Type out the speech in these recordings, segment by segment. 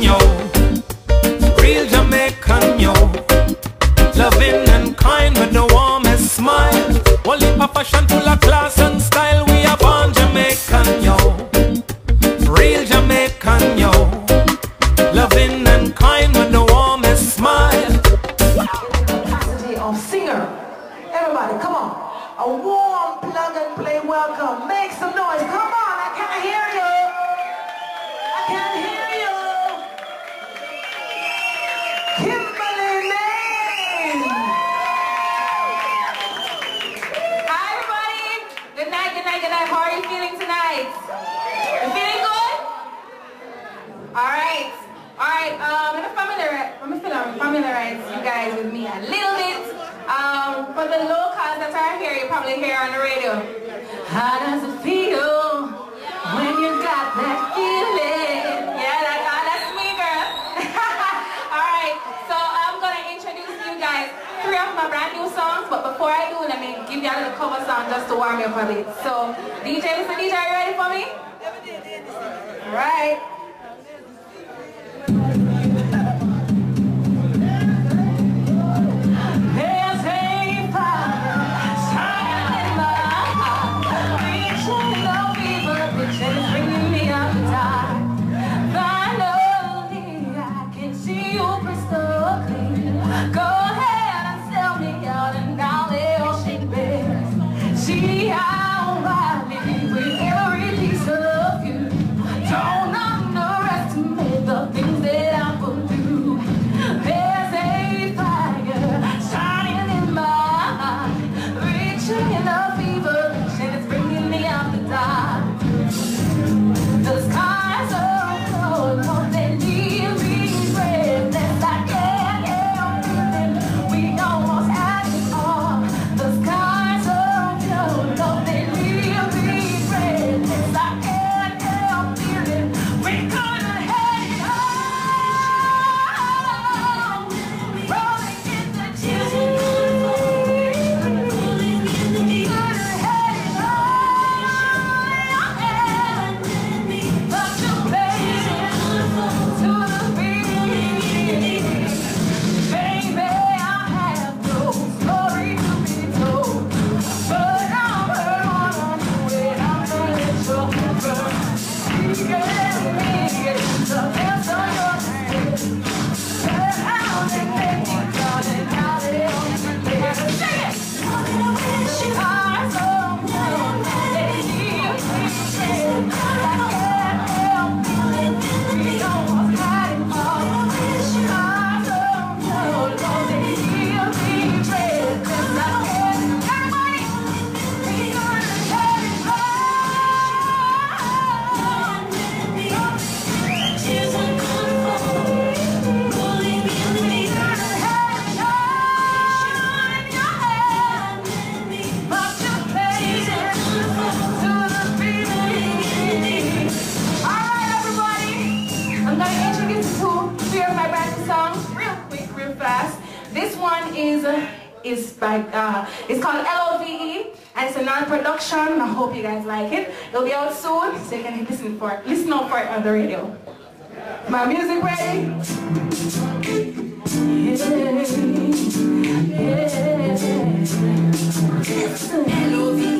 Real Jamaican, yo. Loving and kind with the warmest smile. Only a passion class and style. We are born Jamaican, yo. Real Jamaican, yo. Loving and kind with the warmest smile. Capacity of singer. Everybody, come on. A warm plug and play welcome. Make some noise. Come on. Alright, um, I'm going to familiarize you guys with me a little bit. Um, for the locals that are here, you probably hear on the radio. How does it feel when you got that feeling? Yeah, that, uh, that's me, girl. Alright, so I'm going to introduce you guys three of my brand new songs, but before I do, let me give you a little cover song just to warm you up a bit. So, DJ, listen, DJ, are you ready for me? Alright. And it's a non-production. I hope you guys like it. It'll be out soon, so you can listen for it. Listen out for it on the radio. My music ready? Yeah, yeah.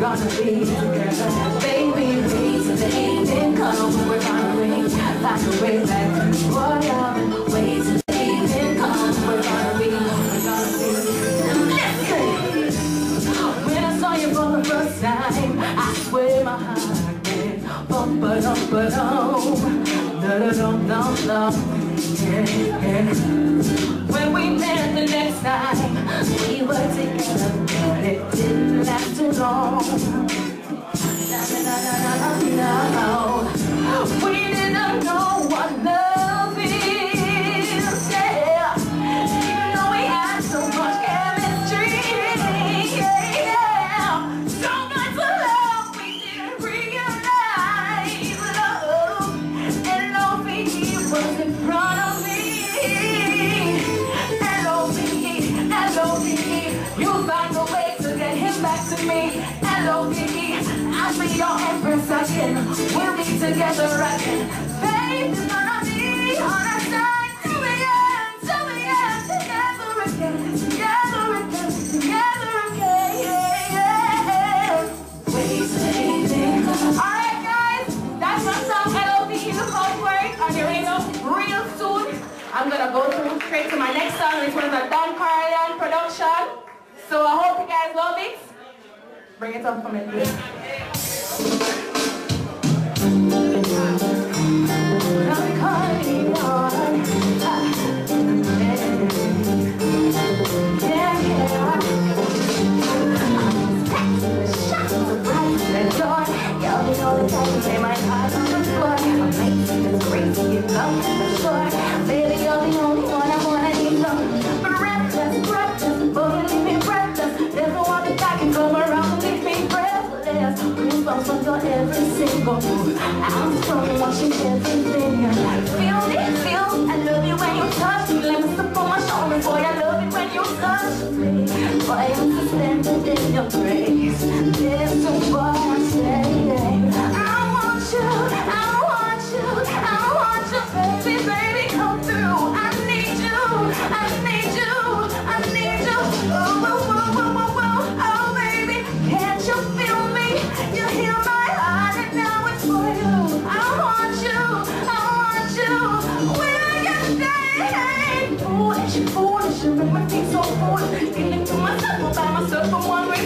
gonna be together. Baby, wait till the evening comes. We're gonna reach, find a way back. What love? Wait till the. We're gonna reach, we're gonna be. Listen, when I saw you for the first time, I swear my heart went bum ba dum ba dum, da da dum. When we met the next time, we were together, but it didn't last too long. No, no, no, no, no, no. We didn't know what love. Me, your We'll be together again. Babe, you're gonna be on our side. Till the end, till the end. Together again, together again Together again, leading Alright guys, that's song. The On your radio, real soon. I'm gonna go through straight to my next song. This one's a Don Corleon production. So I hope you guys love it. Bring it up for me, the lay my eyes on the floor. I'm making this crazy, you know, sure. Your every single move. I'm from watching everything. Feel it, feel. I love you when you touch me. Let me step on my shoulder, boy. I love it when you touch me. Boy, I'm suspended in your grace.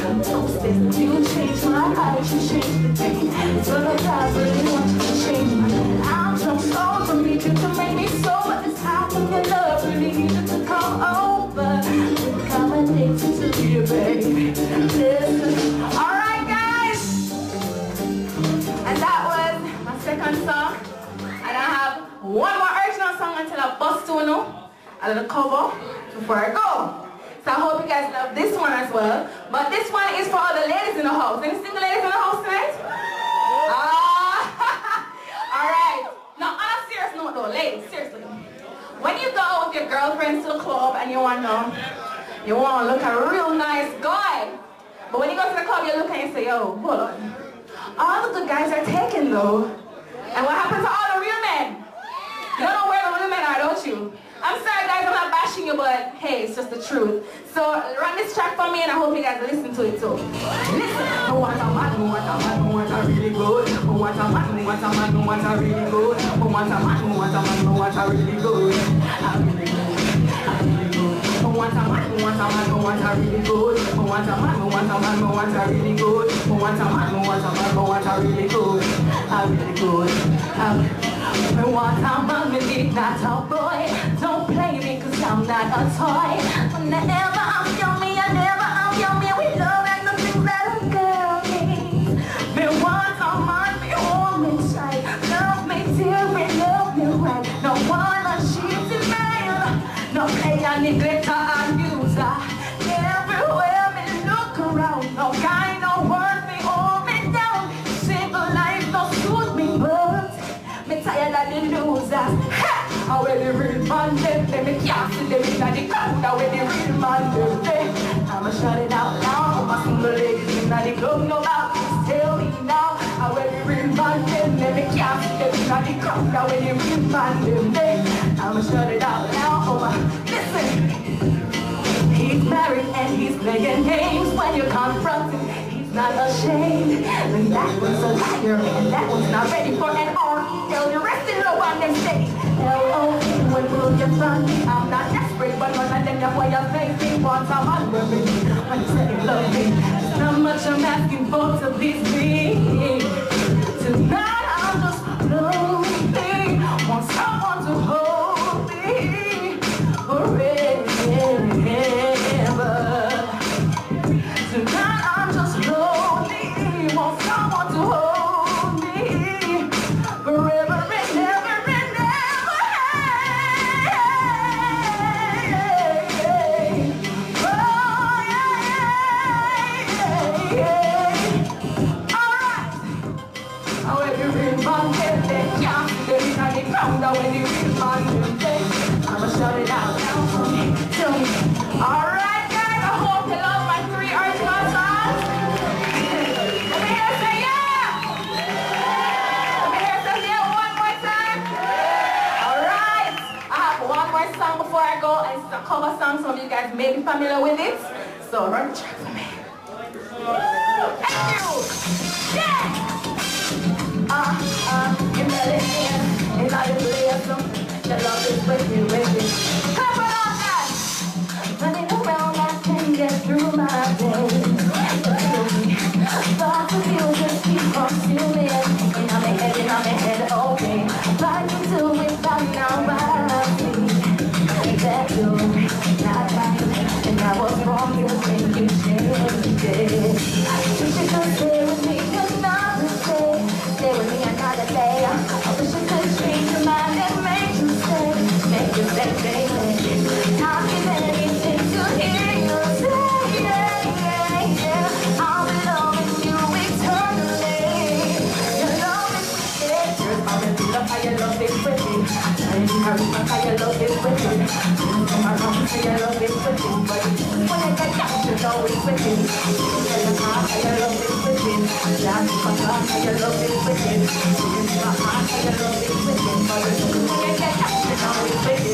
I'm? You my you the I really want to change. I'm to make me love really to come to you, baby. Listen. All right, guys. And that was my second song. And I have one more original song until I bust to a little cover before I go. So I hope guys love this one as well. But this one is for all the ladies in the house. Any single ladies in the house tonight? Ah, all right. Now on a serious note though, ladies, seriously. When you go out with your girlfriends to the club and you want to, you want to look a real nice guy. But when you go to the club, you look and you say, yo, hold on. All the good guys are taken though. And what happens to all the real men? You don't know where the real men are, don't you? I'm sorry guys, I'm not bashing you, but hey, it's just the truth. So run this track for me and I hope you guys listen to it too. Listen! I want a man, who want a man, who want a really good. Who want a man, who want a man, who want a really good. Who want a man, who want a man, who want a really good. I'm really good. I'm really good. Who want a man, who want a man, who want a really good. Who want a man, who want a man, who want a really good. Who want a man, who want a man, who want a really good. I'm really good. I want a man me, not a boy. I'm not a toy. Whenever I'm yummy, I never I'm. We love and that a girl. Me want a man, me hold me. Love me till me love me right. No one a cheating man. No play and neglect and user. Everywhere me look around. No guy, no word, me hold me down. Single life don't suit me, me tired. How when the real man them, them me can't see them in the crowd. How when the real man them. I'ma shut it out now. All my single ladies in the club know about this. Tell me now. How when the real man them, them me can't see them in the crowd. How when the real man them. I'ma shut it out now. Oh my, listen. He's married and he's playing games when you confront him. He's not ashamed. And that one's a liar and that one's not ready for an When will you find me? I'm not desperate, but none of them your way of thinking. Want a when you say you love me. Not much I'm asking for to please me. Guys may be familiar with it. So run the track for me. Yeah. Uh, uh, in the in, the the love is wicked. Clap it it's wicked. Tell heart how your love is wicked. That's my how your love is wicked. My heart, your love is wicked. But when I get down, you know it's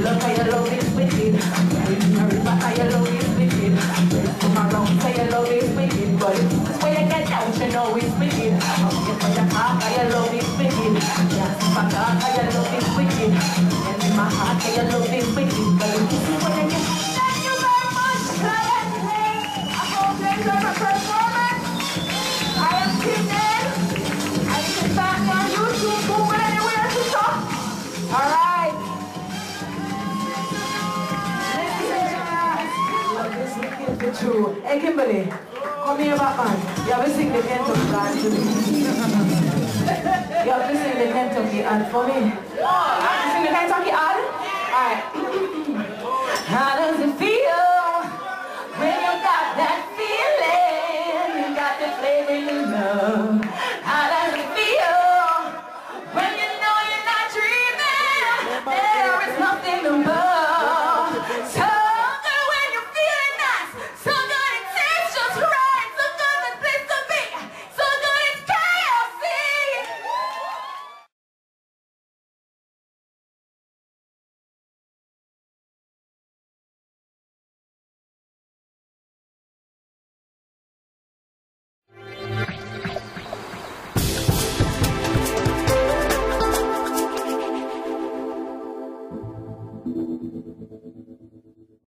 love I alone is wicked. I I I and I I in my heart, your love is wicked. True. Hey Kimberly, come here back man. You have to sing the Kentucky dance to me. You have to sing the Kentucky ad for me. You have to sing the Kentucky ad? Alright.